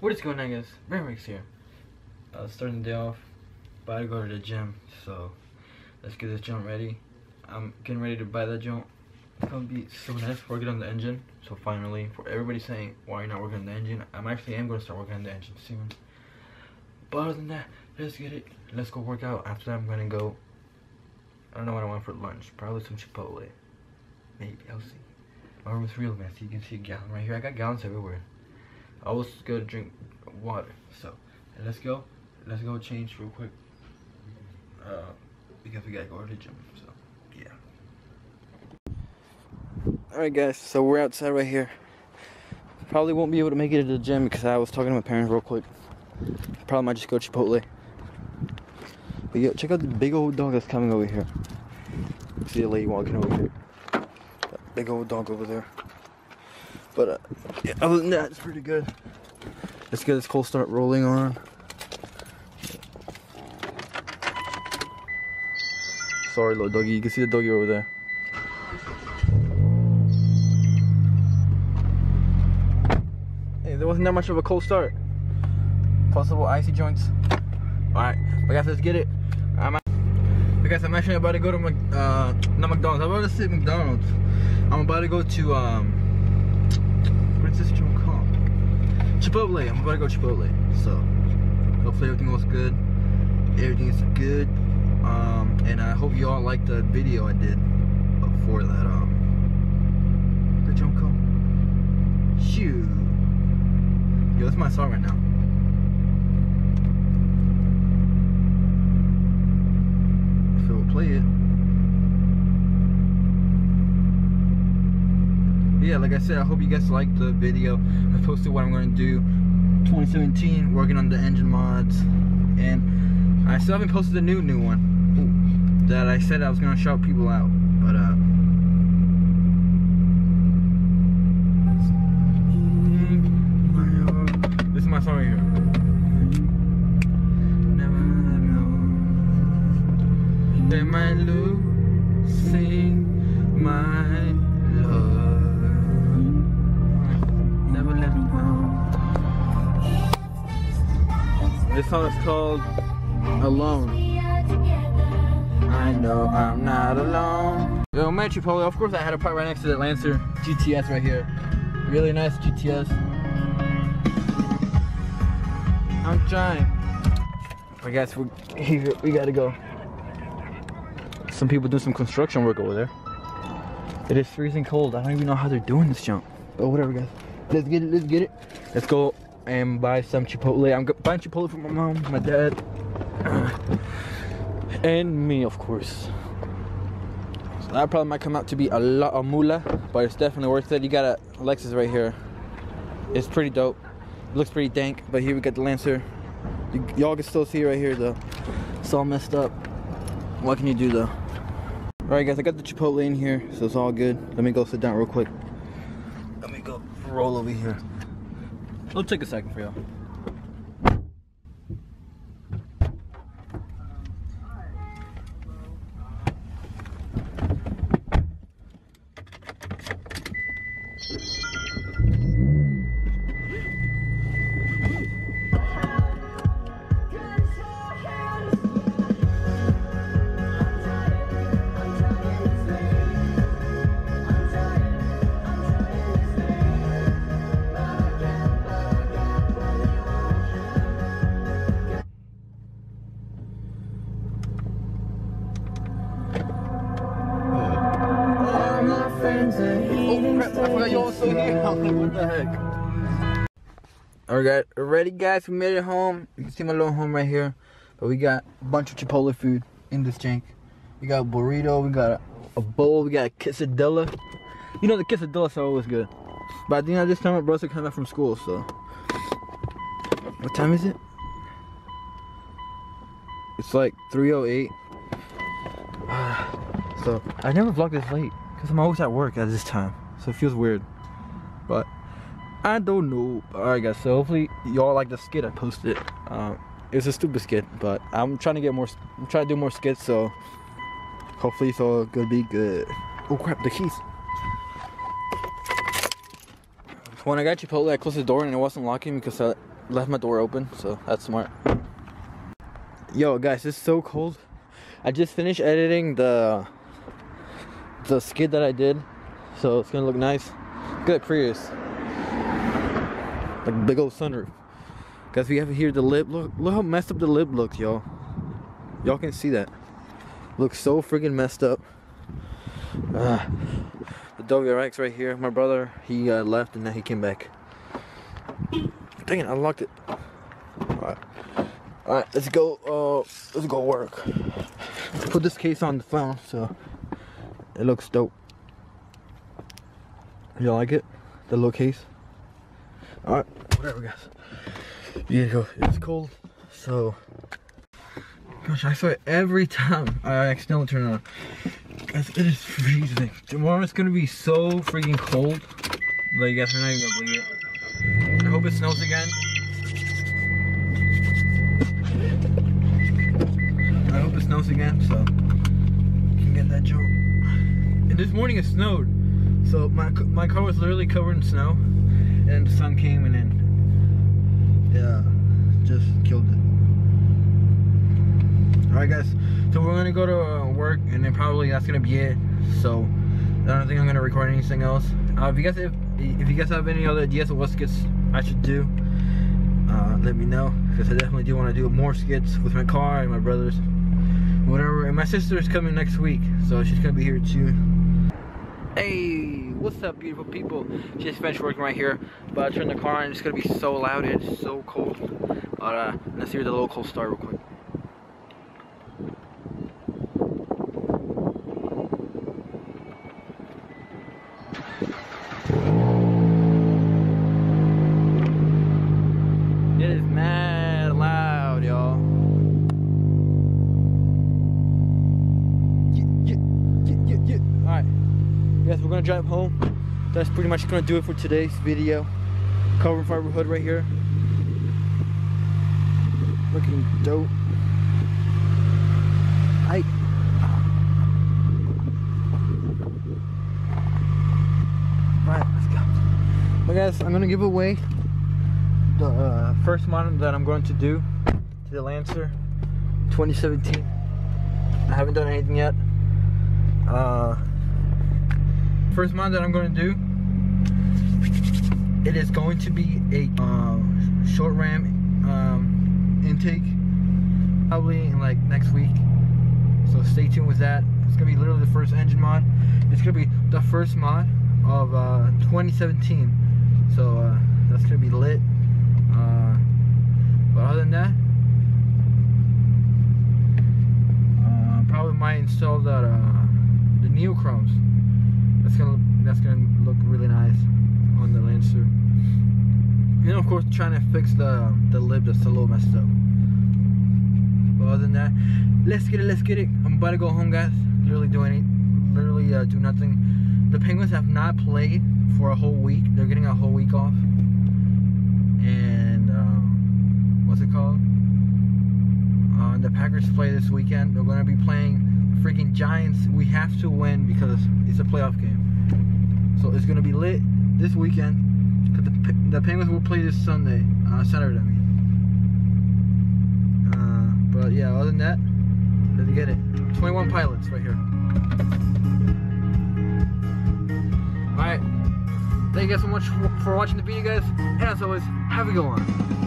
What is going on guys? Brinrex here. I Uh, starting the day off, about to go to the gym, so let's get this jump ready. I'm getting ready to buy that jump. It's gonna be so nice working on the engine. So finally, for everybody saying why you're not working on the engine, I'm actually am gonna start working on the engine soon. But other than that, let's get it. Let's go work out. After that, I'm gonna go. I don't know what I want for lunch. Probably some Chipotle. Maybe I'll see. My room is real messy. You can see a gallon right here. I got gallons everywhere. I was gonna drink water. So let's go. Let's go change real quick. Uh, because we gotta go to the gym. So yeah. Alright guys, so we're outside right here. Probably won't be able to make it to the gym because I was talking to my parents real quick. Probably might just go Chipotle. But yo, check out the big old dog that's coming over here. See a lady walking over here. That big old dog over there. But uh, yeah, other than that, it's pretty good. Let's get this cold start rolling on. Sorry, little doggy. You can see the doggy over there. Hey, there wasn't that much of a cold start. Possible icy joints. Alright, but guys, let's get it. I'm guys, I'm actually about to go to uh, not McDonald's. I'm about to say McDonald's. I'm about to go to um, called? Chipotle. I'm about to go Chipotle. So hopefully everything was good. Everything is good. Um, and I hope you all liked the video I did before that. Um, the jump called. Shoot. Yo, that's my song right now. If it will play it. Yeah, like I said, I hope you guys liked the video. I posted what I'm going to do 2017, working on the engine mods. And I still haven't posted a new, new one. That I said I was going to shout people out. But, uh, this is my song here. They might losing my This song is called Alone. I know I'm not alone. Yo, man, Chipotle. Of course, I had a part right next to the Lancer GTS right here. Really nice GTS. I'm trying. I guess we we gotta go. Some people doing some construction work over there. It is freezing cold. I don't even know how they're doing this jump. But whatever, guys. Let's get it. Let's get it. Let's go and buy some Chipotle. I'm buying Chipotle for my mom, my dad, and me, of course. So that probably might come out to be a lot of moolah, but it's definitely worth it. You got a Lexus right here. It's pretty dope. It looks pretty dank, but here we got the Lancer. Y'all can still see right here though. It's all messed up. What can you do though? Alright guys, I got the Chipotle in here, so it's all good. Let me go sit down real quick. Let me go roll over here. It'll take a second for y'all. Alright, ready guys, we made it home. You can see my little home right here. But we got a bunch of Chipotle food in this tank. We got a burrito, we got a, a bowl, we got a quesadilla. You know the quesadillas are always good. But at the end of this time, my brother coming back from school, so. What time is it? It's like 3.08. so, I never vlog this late. Because I'm always at work at this time. So it feels weird. But, I don't know. Alright guys, so hopefully y'all like the skit I posted. Um, it was a stupid skit, but I'm trying to get more, I'm trying to do more skits, so hopefully it's all gonna be good. Oh crap, the keys. when I got Chipotle, I closed the door and it wasn't locking because I left my door open, so that's smart. Yo, guys, it's so cold. I just finished editing the the skid that I did, so it's gonna look nice. Good Prius, like big old sunroof. Guys, we have here the lip. Look, look how messed up the lip looks, y'all. Y'all can see that. Looks so freaking messed up. Uh, the WRX right here. My brother, he uh, left and then he came back. Dang it, I locked it. Alright. Alright, let's go, uh, let's go work. Put this case on the phone so it looks dope. You like it? The little case? Alright, whatever guys. Yeah, it's cold, so Gosh, I swear every time I accidentally turn it on. Guys, it is freezing. Tomorrow it's gonna be so freaking cold. Like you guys are not even gonna believe it. I hope it snows again. I hope it snows again, so you can get that joke. And this morning it snowed. So my my car was literally covered in snow. And the sun came and then yeah, just killed it. Alright guys, so we're gonna go to uh, work and then probably that's gonna be it. So I don't think I'm gonna record anything else. Uh, if you guys if, if you guys have any other ideas of what skits I should do, uh, let me know because I definitely do want to do more skits with my car and my brothers, whatever. And my sister is coming next week, so she's gonna be here too. Hey, what's up, beautiful people? Just finished working right here, but I turned the car on. It's gonna be so loud. It's so cold. But uh, let's hear the local star real quick. Yes, we're gonna drive home. That's pretty much gonna do it for today's video. Carbon fiber hood right here. Looking dope. I Right, let's go. But guys, I'm gonna give away the uh, first model that I'm going to do to the Lancer 2017. I haven't done anything yet. Uh, first mod that I'm going to do, it is going to be a uh, short ram um, intake, probably in like next week. So stay tuned with that. It's gonna be literally the first engine mod. It's gonna be the first mod of uh, 2017. So uh, that's gonna be lit. Uh, but other than that, uh, probably might install that uh, the neochromes. That's gonna that's gonna look really nice on the Lancer. And of course trying to fix the the lip that's a little messed up. But other than that, let's get it, let's get it. I'm about to go home, guys. Literally doing it, literally uh, do nothing. The Penguins have not played for a whole week. They're getting a whole week off. And um, what's it called? Uh, the Packers play this weekend. They're to be playing freaking Giants. We have to win because it's a playoff game. So it's going to be lit this weekend. Cause the, the Penguins will play this Sunday, uh, Saturday. I mean. Uh, but yeah, other than that, let's get it. 21 pilots right here. Alright. Thank you guys so much for watching the video, guys. And as always, have a good one.